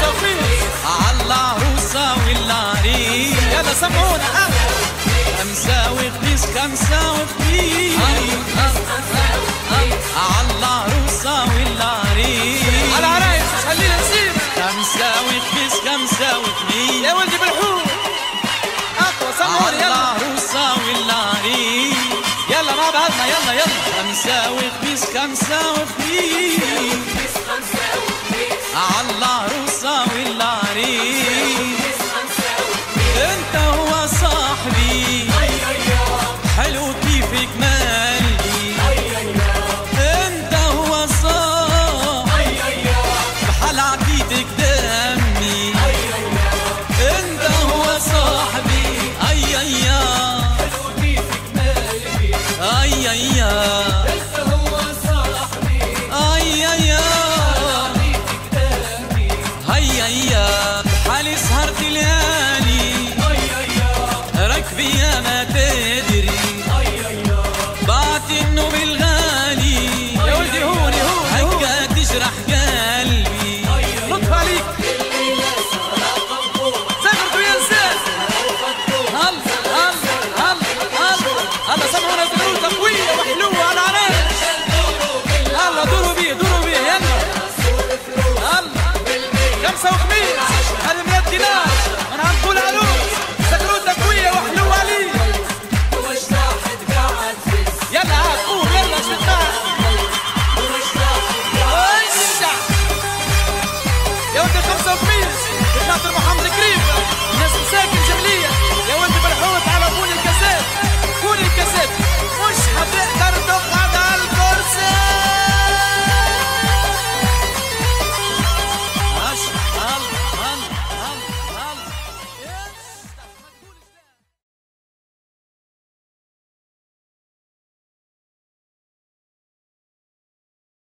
صوفي عالعروسة والعريس يلا سمعونا. خمسة وخميس خمسة وخميس عالعروسة والعريس على عرايس مش خلينا نسيب. خمسة وخميس خمسة وخميس يا ولدي بالحور. أقوى سمعوني يلا. عالعروسة والعريس يلا مع بعضنا يلا يلا. خمسة وخميس خمسة وخميس بجمالي انت هو الصاح بحال عديتك دمي. انت هو صاحبي. اي اي اي. اي هيا هيا بحالي سهرت ليالي. ركبي يا ماتي